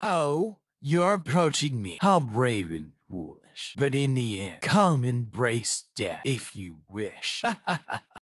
Oh, you're approaching me. How brave and foolish. But in the end, come embrace death if you wish.